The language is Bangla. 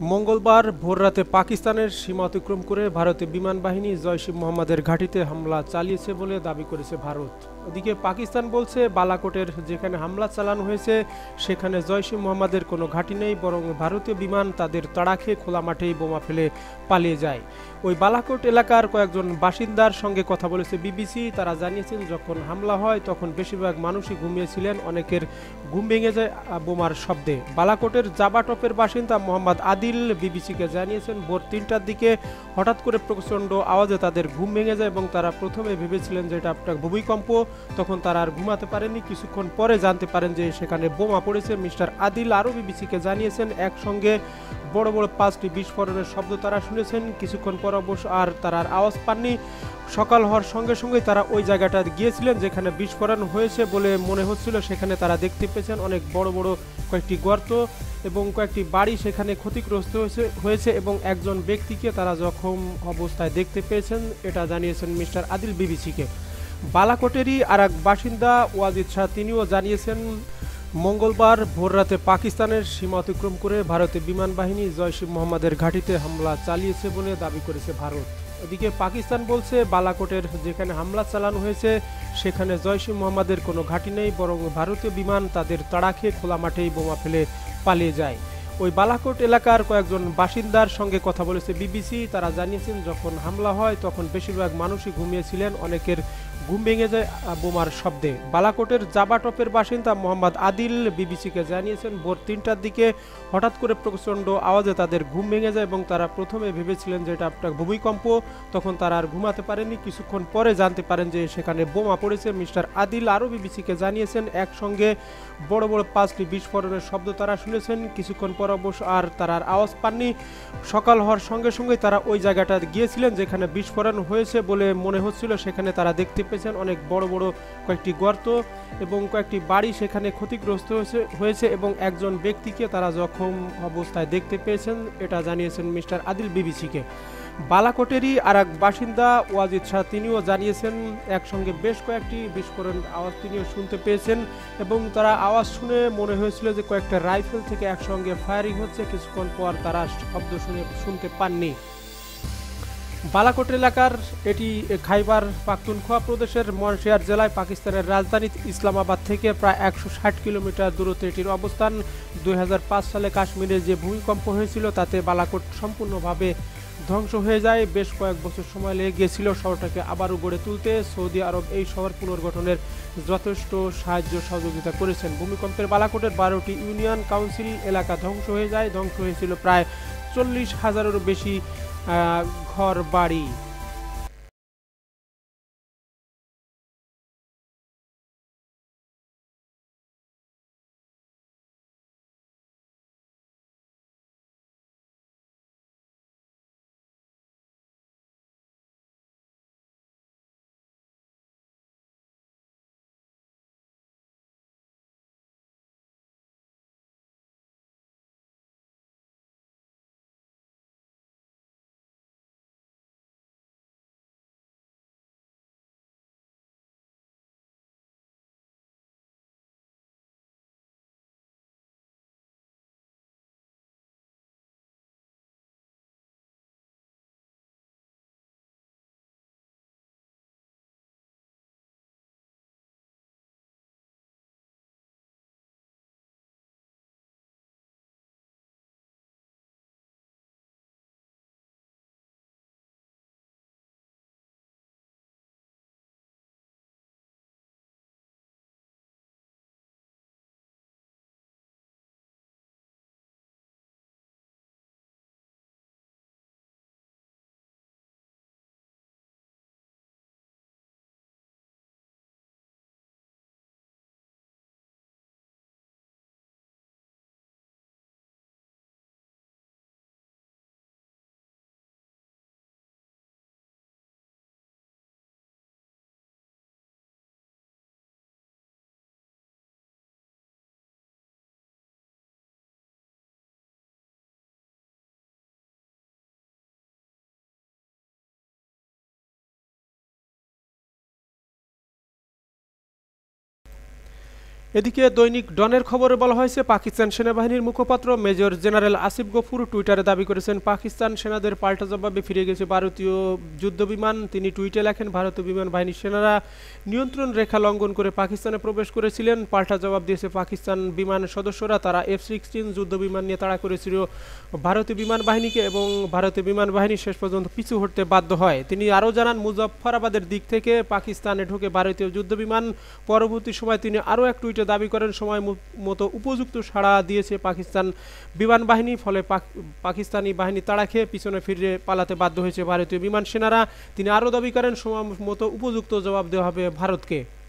মঙ্গলবার ভোররাতে পাকিস্তানের সীমা অতিক্রম করে ভারতীয় বিমান বাহিনী জয়শ মোহাম্মদের ঘাঁটিতে হামলা চালিয়েছে বলে দাবি করেছে ভারত। ওদিকে পাকিস্তান বলছে, বালাকোটের যেখানে হামলা চালানো হয়েছে, সেখানে জয়শ মোহাম্মদের কোনো ঘাঁটি নেই, বরং ভারতীয় বিমান তাদের তাড়া খেয়ে খোলা মাঠেই বোমা ফেলে পালিয়ে যায়। ওই বালাকোট এলাকার কয়েকজন বাসিন্দার সঙ্গে কথা বলেছে বিবিসি। তারা জানিয়েছেন, যখন হামলা হয়, তখন বেশিরভাগ মানুষই ঘুমিয়েছিলেন অনেকের ঘুম ভেঙে যায় বোমার শব্দে। বালাকোটের জাবাটপের বাসিন্দা মোহাম্মদ আদিল বিবিসিকে জানিয়েছেন, ভোর তিনটার দিকে হঠাৎ করে প্রচণ্ড আওয়াজে তাদের ঘুম ভেঙে যায় এবং তারা প্রথমে ভেবেছিলেন যে এটা একটা ভূমিকম্প, তখন তারা আর ঘুমাতে পারেনি। কিছুক্ষণ পরে জানতে পারেন যে সেখানে বোমা পড়েছে। মিস্টার আদিল আরও বিবিসিকে জানিয়েছেন, একসঙ্গে বড় বড় পাঁচটি বিস্ফোরণের শব্দ তারা শুনেছেন। কিছুক্ষণ পর অবশ্য আর তারা আর আওয়াজ পাননি। সকাল হওয়ার সঙ্গে সঙ্গে তারা ওই জায়গাটা গিয়েছিলেন যেখানে বিস্ফোরণ হয়েছে বলে মনে হচ্ছিল। সেখানে তারা দেখতে পেয়েছেন অনেক বড় বড় কয়েকটি গর্ত এবং কয়েকটি বাড়ি সেখানে ক্ষতিগ্রস্ত হয়েছে হয়েছে এবং একজন ব্যক্তিকে তারা জখম অবস্থায় দেখতে পেয়েছেন। এটা জানিয়েছেন মিস্টার আদিল বিবিসিকে। বালাকোটেরই আর এক বাসিন্দা ওয়াজিদ শাহ, তিনিও জানিয়েছেন, মঙ্গলবার ভোররাতে পাকিস্তানের সীমা অতিক্রম করে ভারতের বিমান বাহিনী জয়শ ই মোহাম্মদের ঘাঁটিতে হামলা চালিয়েছে বলে দাবি করেছে ভারত। এদিকে পাকিস্তান বলছে, বালাকোটের যেখানে হামলা চালানো হয়েছে, সেখানে জয়শ মোহাম্মদের কোনো ঘাঁটি নেই, বরং ভারতীয় বিমান তাদের তাড়া খেয়ে খোলা মাঠেই বোমা ফেলে পালিয়ে যায়। ওই বালাকোট এলাকার কয়েকজন বাসিন্দার সঙ্গে কথা বলেছে বিবিসি। তারা জানিয়েছেন, যখন হামলা হয়, তখন বেশিরভাগ মানুষই ঘুমিয়েছিলেন, অনেকের ঘুম ভেঙে যায় বোমার শব্দে। বালাকোটের জাবাটপের বাসিন্দা মোহাম্মদ আদিল বিবিসিকে জানিয়েছেন, ভোর তিনটার দিকে হঠাৎ করে প্রচণ্ড আওয়াজে তাদের ঘুম ভেঙে যায় এবং তারা প্রথমে ভেবেছিলেন যে এটা একটা ভূমিকম্প। তখন তারা আর ঘুমাতে পারেনি কিছুক্ষণ পরে জানতে পারেন যে সেখানে বোমা পড়েছে। মিস্টার আদিল আরও বিবিসিকে জানিয়েছেন, একসঙ্গে বড় বড় পাঁচটি বিস্ফোরণের শব্দ তারা শুনেছেন। কিছুক্ষণ পর অবশ্য আর তারা আর আওয়াজ পাননি। সকাল হওয়ার সঙ্গে সঙ্গে তারা ওই জায়গাটা গিয়েছিলেন যেখানে বিস্ফোরণ হয়েছে বলে মনে হচ্ছিল। সেখানে তারা দেখতে পেয়েছেন অনেক বড় বড় কয়েকটি গর্ত এবং কয়েকটি বাড়ি সেখানে ক্ষতিগ্রস্ত হয়েছে হয়েছে এবং একজন ব্যক্তিকে তারা জখম অবস্থায় দেখতে পেয়েছেন, এটা জানিয়েছেন মিস্টার আদিল বিবিসিকে। বালাকোটেরই আর এক বাসিন্দা ওয়াজিদ শাহ, তিনিও জানিয়েছেন, একসঙ্গে বেশ কয়েকটি বিস্ফোরণ আওয়াজ তিনিও শুনতে পেয়েছেন এবং তারা আওয়াজ শুনে মনে হয়েছিল যে কয়েকটা রাইফেল থেকে একসঙ্গে ফায়ারিং হচ্ছে, কিছুক্ষণ পর তারা শব্দ শুনে, শুনতে পাননি। বালাকোট এলাকার এটি খাইবার পাখতুনখোয়া প্রদেশের মনশিয়ার জেলায় পাকিস্তানের রাজধানী ইসলামাবাদ থেকে প্রায় একশো ষাট কিলোমিটার দূরত্বে এটির অবস্থান। দু হাজার পাঁচ সালে কাশ্মীরে যে ভূমিকম্প হয়েছিল, তাতে বালাকোট সম্পূর্ণভাবে ধ্বংস হয়ে যায়। বেশ কয়েক বছর সময় লেগে গিয়েছিল, শহরটাকে আবারও গড়ে তুলতে। সৌদি আরব এই শহর পুনর্গঠনের যথেষ্ট সাহায্য সহযোগিতা করেছেন। ভূমিকম্পের বালাকোটের বারোটি ইউনিয়ন কাউন্সিল এলাকা ধ্বংস হয়ে যায়। ধ্বংস হয়েছিল প্রায় চল্লিশ হাজারেরও বেশি ঘর বাড়ি এদিকে দৈনিক ডনের খবরে বলা হয়েছে, পাকিস্তান সেনাবাহিনীর মুখপাত্র মেজর জেনারেল আসিফ গফুর টুইটারে দাবি করেছেন, পাকিস্তান সেনাদের পাল্টা জবাবে ফিরে গেছে ভারতীয় যুদ্ধবিমান তিনি টুইটে লেখেন, ভারতীয় বিমান বাহিনীর সেনারা নিয়ন্ত্রণ রেখা লঙ্ঘন করে পাকিস্তানে প্রবেশ করেছিলেন। পাল্টা জবাব দিয়েছে পাকিস্তান বিমান সদস্যরা। তারা এফ সিক্সটিন যুদ্ধবিমান নিয়ে তাড়া করেছিল ভারতীয় বিমান বাহিনীকে এবং ভারতীয় বিমান বাহিনী শেষ পর্যন্ত পিছু হটতে বাধ্য হয়। তিনি আরও জানান, মুজফফরাবাদের দিক থেকে পাকিস্তানে ঢুকে ভারতীয় যুদ্ধবিমান পরবর্তী সময় তিনি আরও এক টুইটে দাবি করেন, সময় মতো উপযুক্ত সাড়া দিয়েছে পাকিস্তান বিমান বাহিনী, ফলে পাকিস্তানি বাহিনী তাড়া খেয়ে পিছনে ফিরে পালাতে বাধ্য হয়েছে ভারতীয় বিমান সেনারা। তিনি আরও দাবি করেন, সময় মতো উপযুক্ত জবাব দেওয়া হবে ভারতকে।